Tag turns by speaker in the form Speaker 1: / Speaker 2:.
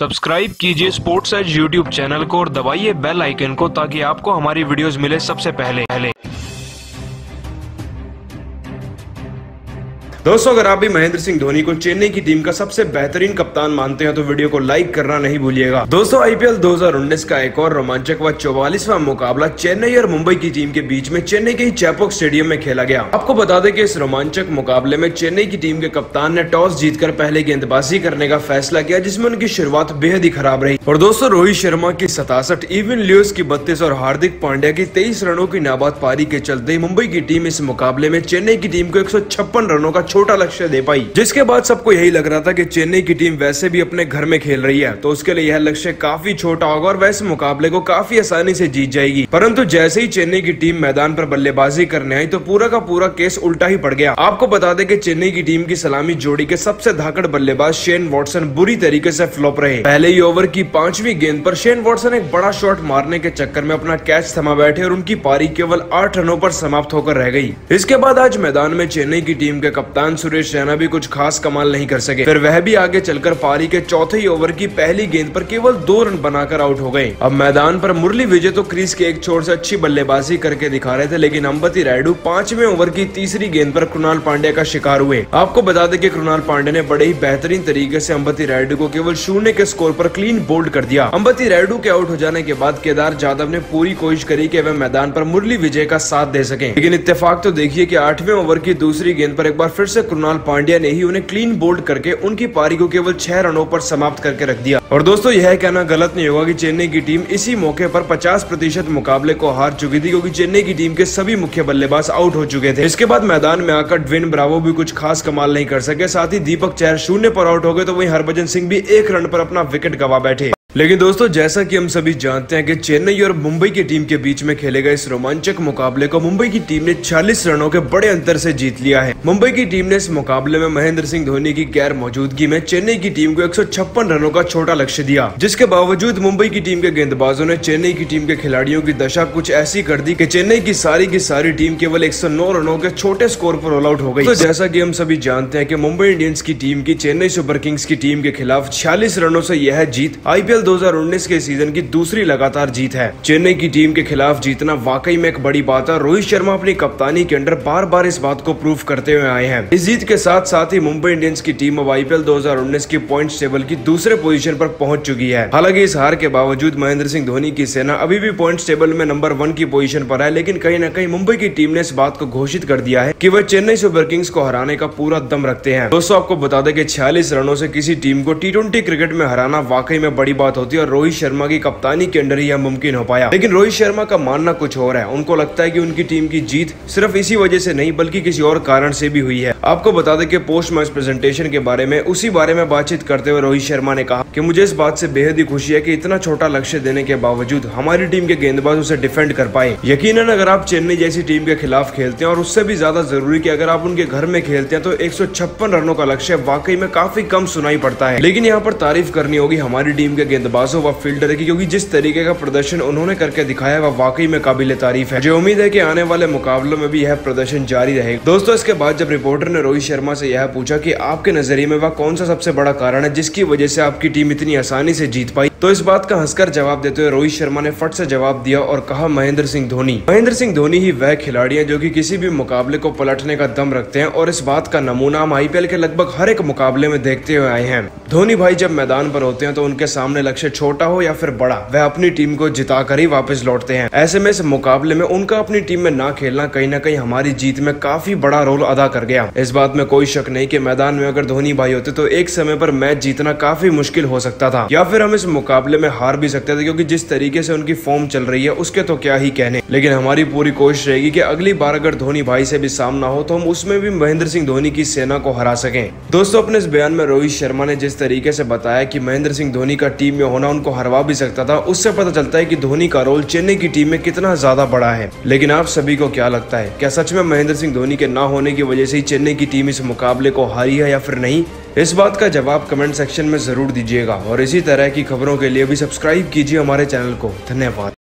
Speaker 1: Subscribe कीजिए sports as YouTube channel को और दबाइए बेल आइकन को ताकि आपको हमारी वीडियोस मिले सबसे पहले। पहले
Speaker 2: दोस्तों, अगर आप भी महेंद्र सिंह धोनी को चेन्नई की टीम का सबसे बेहतरीन कप्तान मानते हैं तो वीडियो को लाइक करना नहीं भूलिएगा। दोस्तों, आईपीएल 2019 का एक और रोमांचक व चौवालीसवा मुकाबला चेन्नई और मुंबई की टीम के बीच में चेन्नई के ही चैपोक स्टेडियम में खेला गया। आपको बता दें कि इस रोमांचक मुकाबले में चेन्नई की टीम के कप्तान ने टॉस जीतकर पहले गेंदबाजी करने का फैसला किया, जिसमें उनकी शुरुआत बेहद ही खराब रही। और दोस्तों, रोहित शर्मा की सतासठ इवन ल्यूस की बत्तीस और हार्दिक पांड्या की तेईस रनों की नाबाद पारी के चलते मुंबई की टीम इस मुकाबले में चेन्नई की टीम को एक सौ छप्पन रनों का छोटा लक्ष्य दे पाई। जिसके बाद सबको यही लग रहा था कि चेन्नई की टीम वैसे भी अपने घर में खेल रही है तो उसके लिए यह लक्ष्य काफ़ी छोटा होगा और वैसे मुकाबले को काफ़ी आसानी से जीत जाएगी। परंतु जैसे ही चेन्नई की टीम मैदान पर बल्लेबाजी करने आई तो पूरा का पूरा केस उल्टा ही पड़ गया। आपको बता दें कि चेन्नई की टीम की सलामी जोड़ी के सबसे धाकड़ बल्लेबाज शेन वॉटसन बुरी तरीके से फ्लॉप रहे। पहले ही ओवर की पांचवी गेंद पर शेन वॉटसन एक बड़ा शॉट मारने के चक्कर में अपना कैच थमा बैठे और उनकी पारी केवल आठ रनों पर समाप्त होकर रह गई। इसके बाद आज मैदान में चेन्नई की टीम के कप्तान सुरेश रैना भी कुछ खास कमाल नहीं कर सके। फिर वह भी आगे चलकर पारी के चौथे ओवर की पहली गेंद पर केवल दो रन बनाकर आउट हो गए। अब मैदान पर मुरली विजय तो क्रीज के एक छोर से अच्छी बल्लेबाजी करके दिखा रहे थे, लेकिन अंबती रायडू पाँचवें ओवर की तीसरी गेंद पर कृणाल पांड्या का शिकार हुए। आपको बता दें कि कृणाल पांडे ने बड़े ही बेहतरीन तरीके से अंबती रायडू को केवल शून्य के स्कोर पर क्लीन बोल्ड कर दिया। अंबती रायडू के आउट हो जाने के बाद केदार जाधव ने पूरी कोशिश करी कि वह मैदान पर मुरली विजय का साथ दे सके। लेकिन इत्तेफाक तो देखिए कि आठवें ओवर की दूसरी गेंद पर एक बार फिर से कृणाल पांड्या ने ही उन्हें क्लीन बोल्ड करके उनकी पारी को केवल छह रनों पर समाप्त करके रख दिया। और दोस्तों, यह कहना गलत नहीं होगा कि चेन्नई की टीम इसी मौके पर 50 प्रतिशत मुकाबले को हार चुकी थी, क्योंकि चेन्नई की टीम के सभी मुख्य बल्लेबाज आउट हो चुके थे। इसके बाद मैदान में आकर ड्विन ब्रावो भी कुछ खास कमाल नहीं कर सके, साथ ही दीपक चहर शून्य पर आउट हो गए तो वही हरभजन सिंह भी एक रन पर अपना विकेट गवा बैठे। लेकिन दोस्तों, जैसा कि हम सभी जानते हैं कि चेन्नई और मुंबई की टीम के बीच में खेले गए इस रोमांचक मुकाबले को मुंबई की टीम ने 40 रनों के बड़े अंतर से जीत लिया है। मुंबई की टीम ने इस मुकाबले में महेंद्र सिंह धोनी की गैर मौजूदगी में चेन्नई की टीम को एक सौ छप्पन रनों का छोटा लक्ष्य दिया, जिसके बावजूद मुंबई की टीम के गेंदबाजों ने चेन्नई की टीम के खिलाड़ियों की दशा कुछ ऐसी कर दी की चेन्नई की सारी की सारी टीम केवल एक सौ नौ रनों के छोटे स्कोर पर ऑल आउट हो गई। तो जैसा की हम सभी जानते हैं की मुंबई इंडियंस की टीम की, चेन्नई सुपर किंग्स की टीम के खिलाफ छियालीस रनों से यह जीत आईपीएल 2019 के सीज़न की दूसरी लगातार जीत है। चेन्नई की टीम के खिलाफ जीतना वाकई में एक बड़ी बात है। रोहित शर्मा अपनी कप्तानी के अंडर बार बार इस बात को प्रूव करते हुए आए हैं। इस जीत के साथ साथ ही मुंबई इंडियंस की टीम अब आईपीएल 2019 की पॉइंट टेबल की दूसरे पोजीशन पर पहुँच चुकी है। हालाँकि इस हार के बावजूद महेंद्र सिंह धोनी की सेना अभी भी पॉइंट टेबल में नंबर वन की पोजिशन पर है, लेकिन कहीं न कहीं मुंबई की टीम ने इस बात को घोषित कर दिया है की वह चेन्नई सुपर किंग्स को हराने का पूरा दम रखते हैं। दोस्तों, आपको बता दें कि छियालीस रनों से किसी टीम को टी क्रिकेट में हराना वाकई में बड़ी बात होती है और रोहित शर्मा की कप्तानी के अंडर ही यह मुमकिन हो पाया। लेकिन रोहित शर्मा का मानना कुछ और है। उनको लगता है कि उनकी टीम की जीत सिर्फ़ इसी वजह से नहीं, बल्कि किसी और कारण से भी हुई है। आपको बता दें कि पोस्ट मैच प्रेजेंटेशन के बारे में, उसी बारे में बातचीत करते हुए रोहित शर्मा ने कहा कि मुझे इस बात से बेहद ही खुशी है कि इतना छोटा लक्ष्य देने के बावजूद हमारी टीम के गेंदबाज उसे डिफेंड कर पाए। यकीन अगर आप चेन्नई जैसी टीम के खिलाफ खेलते हैं और उससे भी ज़्यादा ज़रूरी की अगर आप उनके घर में खेलते हैं तो एक सौ छप्पन रनों का लक्ष्य वाकई में काफ़ी कम सुनाई पड़ता है। लेकिन यहाँ पर तारीफ़ करनी होगी हमारी टीम के गेंदबाजों व फील्डर की क्योंकि जिस तरीके का प्रदर्शन उन्होंने करके दिखाया वह वाकई में काबिल तारीफ़ है। जो उम्मीद है कि आने वाले मुकाबलों में भी यह प्रदर्शन जारी रहेगा। दोस्तों, इसके बाद जब रिपोर्टर ने रोहित शर्मा से यह पूछा कि आपके नज़रिए में वह कौन सा सबसे बड़ा कारण है जिसकी वजह से आपकी टीम इतनी आसानी से जीत पाई तो इस बात का हंसकर जवाब देते हुए रोहित शर्मा ने फट से जवाब दिया और कहा, महेंद्र सिंह धोनी। महेंद्र सिंह धोनी ही वह खिलाड़ी है जो कि किसी भी मुकाबले को पलटने का दम रखते हैं और इस बात का नमूना हम आईपीएल के लगभग हर एक मुकाबले में देखते हुए आए हैं। धोनी भाई जब मैदान पर होते हैं तो उनके सामने लक्ष्य छोटा हो या फिर बड़ा, वह अपनी टीम को जिता कर ही वापस लौटते हैं। ऐसे में इस मुकाबले में उनका अपनी टीम में ना खेलना कहीं ना कहीं हमारी जीत में काफ़ी बड़ा रोल अदा कर गया। इस बात में कोई शक नहीं की मैदान में अगर धोनी भाई होते तो एक समय पर मैच जीतना काफ़ी मुश्किल हो सकता था। या फिर हम इस मुकाबले में हार भी सकते थे, क्योंकि जिस तरीके से उनकी फॉर्म चल रही है, उसके तो क्या ही कहने। लेकिन हमारी पूरी कोशिश रहेगी कि अगली बार अगर धोनी भाई से भी सामना हो तो हम उसमें भी महेंद्र सिंह धोनी की सेना को हरा सके। दोस्तों, अपने इस बयान में रोहित शर्मा ने जिस तरीके से बताया की महेंद्र सिंह धोनी का टीम में होना उनको हरवा भी सकता था। उससे पता चलता है कि धोनी का रोल चेन्नई की टीम में कितना ज़्यादा बड़ा है। लेकिन आप सभी को क्या लगता है? क्या सच में महेंद्र सिंह धोनी के ना होने की वजह से ही चेन्नई की टीम इस मुकाबले को हारी है या फिर नहीं? इस बात का जवाब कमेंट सेक्शन में ज़रूर दीजिएगा। और इसी तरह की खबरों के लिए भी सब्सक्राइब कीजिए हमारे चैनल को। धन्यवाद।